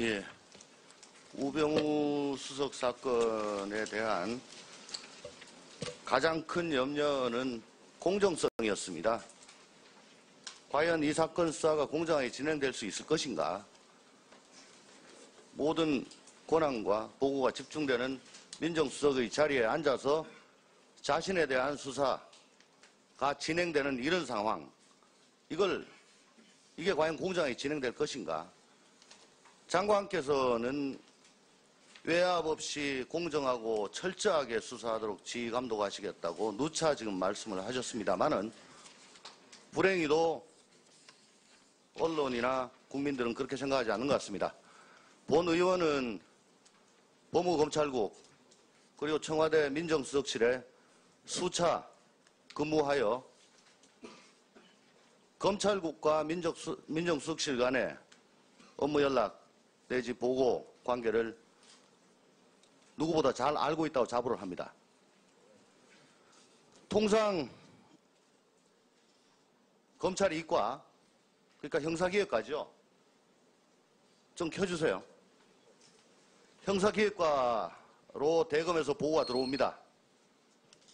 예. 우병우 수석 사건에 대한 가장 큰 염려는 공정성이었습니다. 과연 이 사건 수사가 공정하게 진행될 수 있을 것인가? 모든 권한과 보고가 집중되는 민정수석의 자리에 앉아서 자신에 대한 수사가 진행되는 이런 상황, 이걸 이게 과연 공정하게 진행될 것인가? 장관께서는 외압 없이 공정하고 철저하게 수사하도록 지휘 감독하시겠다고 누차 지금 말씀을 하셨습니다만은 불행히도 언론이나 국민들은 그렇게 생각하지 않는 것 같습니다. 본 의원은 법무검찰국 그리고 청와대 민정수석실에 수차 근무하여 검찰국과 민정수, 민정수석실 간의 업무 연락 내지 보고 관계를 누구보다 잘 알고 있다고 자부를 합니다. 통상 검찰이 이과 그러니까 형사기획과죠. 좀 켜주세요. 형사기획과로 대검에서 보고가 들어옵니다.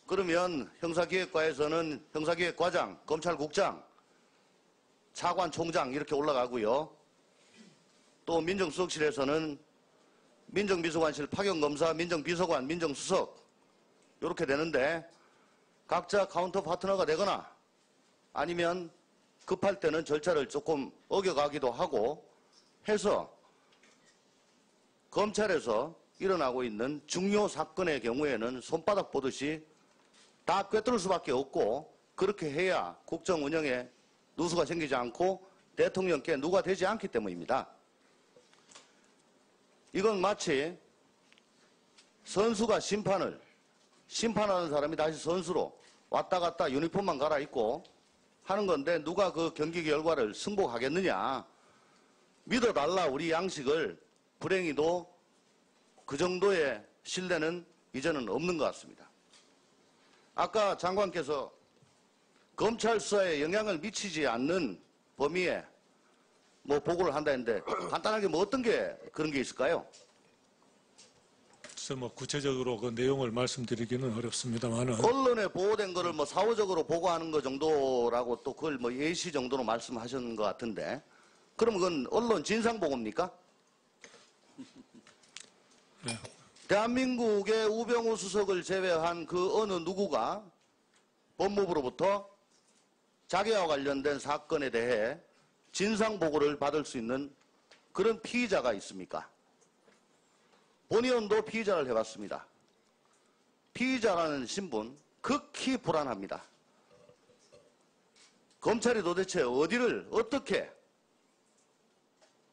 그러면 형사기획과에서는 형사기획과장, 검찰국장, 차관 총장 이렇게 올라가고요. 또 민정수석실에서는 민정비서관실 파견검사, 민정비서관, 민정수석 이렇게 되는데 각자 카운터 파트너가 되거나 아니면 급할 때는 절차를 조금 어겨가기도 하고 해서 검찰에서 일어나고 있는 중요 사건의 경우에는 손바닥 보듯이 다 꿰뚫을 수밖에 없고 그렇게 해야 국정 운영에 누수가 생기지 않고 대통령께 누가 되지 않기 때문입니다. 이건 마치 선수가 심판을 심판하는 사람이 다시 선수로 왔다 갔다 유니폼만 갈아입고 하는 건데 누가 그 경기 결과를 승복하겠느냐 믿어달라 우리 양식을 불행히도 그 정도의 신뢰는 이제는 없는 것 같습니다. 아까 장관께서 검찰 수사에 영향을 미치지 않는 범위에 뭐 보고를 한다 했는데 간단하게 뭐 어떤 게 그런 게 있을까요? 글쎄 뭐 구체적으로 그 내용을 말씀드리기는 어렵습니다만은 언론에 보호된 거를 뭐 사후적으로 보고하는 거 정도라고 또 그걸 뭐 예시 정도로 말씀하셨는 것 같은데 그럼 그건 언론 진상 보고입니까? 네. 대한민국의 우병우 수석을 제외한 그 어느 누구가 법무부로부터 자기와 관련된 사건에 대해 진상 보고를 받을 수 있는 그런 피의자가 있습니까? 본의원도 피의자를 해봤습니다. 피의자라는 신분 극히 불안합니다. 검찰이 도대체 어디를 어떻게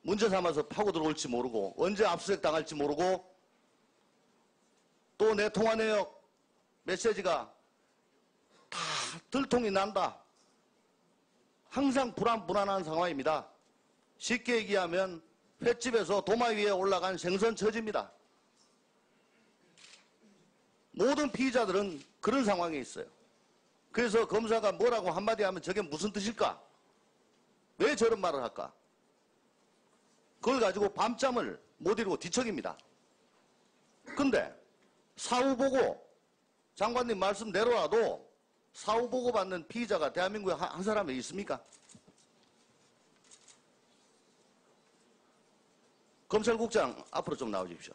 문제 삼아서 파고 들어올지 모르고 언제 압수수색 당할지 모르고 또 내 통화 내역 메시지가 다 들통이 난다. 항상 불안 불안한 상황입니다. 쉽게 얘기하면 횟집에서 도마 위에 올라간 생선 처지입니다. 모든 피의자들은 그런 상황에 있어요. 그래서 검사가 뭐라고 한마디 하면 저게 무슨 뜻일까? 왜 저런 말을 할까? 그걸 가지고 밤잠을 못 이루고 뒤척입니다. 근데 사후 보고 장관님 말씀대로라도 사후보고 받는 피의자가 대한민국에 한, 한 사람이 있습니까? 검찰국장 앞으로 좀 나와주십시오.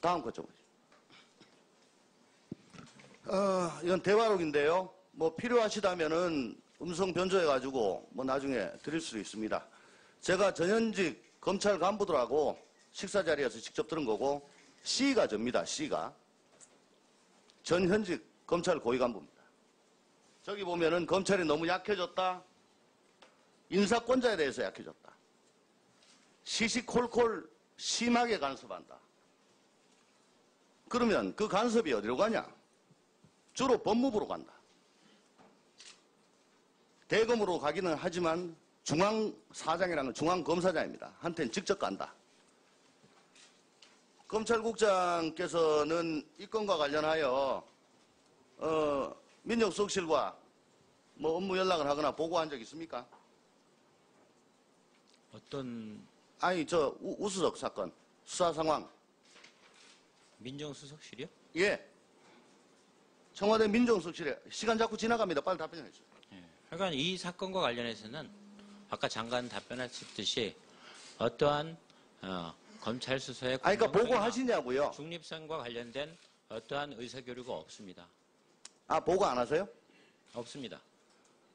다음 것 좀. 어, 이건 대화록인데요. 뭐 필요하시다면은 음성 변조해가지고 뭐 나중에 드릴 수도 있습니다. 제가 전현직 검찰 간부들하고 식사 자리에서 직접 들은 거고 C가 접니다. C가 전 현직 검찰 고위 간부입니다. 저기 보면은 검찰이 너무 약해졌다. 인사권자에 대해서 약해졌다. 시시콜콜 심하게 간섭한다. 그러면 그 간섭이 어디로 가냐? 주로 법무부로 간다. 대검으로 가기는 하지만 중앙사장이라는 중앙검사장입니다. 한테는 직접 간다. 검찰국장께서는 이 건과 관련하여 어, 민정수석실과 뭐 업무 연락을 하거나 보고한 적 있습니까? 어떤 아니 저 우- 우수석 사건 수사 상황 민정수석실이요? 예 청와대 민정수석실에 시간 자꾸 지나갑니다. 빨리 답변해 주세요. 예. 하여간 이 사건과 관련해서는 아까 장관 답변하셨듯이 어떠한 어, 검찰 수사의 아니 그러니까 보고하시냐고요? 중립성과 관련된 어떠한 의사교류가 없습니다. 아 보고 안 하세요? 없습니다.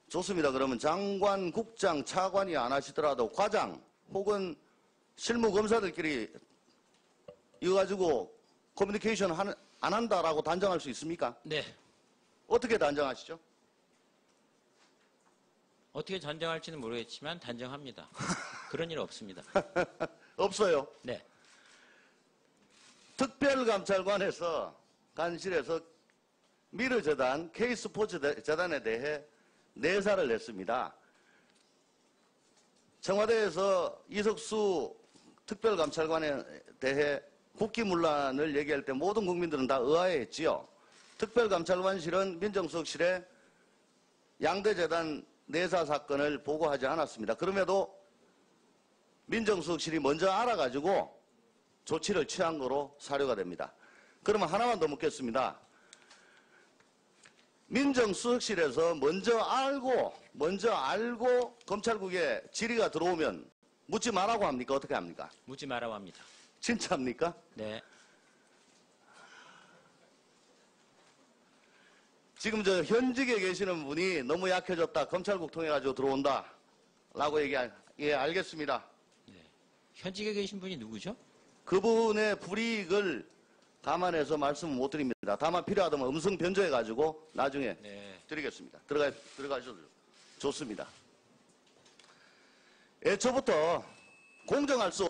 좋습니다. 그러면 장관, 국장, 차관이 안 하시더라도 과장 혹은 실무 검사들끼리 이거 가지고 커뮤니케이션 안 한다라고 단정할 수 있습니까? 네. 어떻게 단정하시죠? 어떻게 단정할지는 모르겠지만 단정합니다. 그런 일 없습니다. 없어요. 네. 특별감찰관에서 간실에서 미르재단, K스포츠 대- 재단에 대해 내사를 냈습니다. 청와대에서 이석수 특별감찰관에 대해 국기문란을 얘기할 때 모든 국민들은 다 의아해했지요. 특별감찰관실은 민정수석실에 양대재단 내사 사건을 보고하지 않았습니다. 그럼에도 민정수석실이 먼저 알아가지고 조치를 취한 거로 사료가 됩니다. 그러면 하나만 더 묻겠습니다. 민정수석실에서 먼저 알고, 먼저 알고 검찰국에 질의가 들어오면 묻지 말라고 합니까? 어떻게 합니까? 묻지 말라고 합니다. 진짜입니까? 네. 지금 저 현직에 계시는 분이 너무 약해졌다. 검찰국 통해 가지고 들어온다. 라고 얘기할, 예, 알겠습니다. 현직에 계신 분이 누구죠? 그분의 불이익을 감안해서 말씀을 못 드립니다. 다만 필요하다면 음성 변조해 가지고 나중에 네. 드리겠습니다. 들어가, 들어가셔도 좋습니다. 애초부터 공정할 수